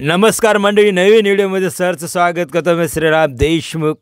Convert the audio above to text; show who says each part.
Speaker 1: नमस्कार मंडळी नवीन व्हिडिओमध्ये सरचं स्वागत करतो मी श्रीराम देशमुख.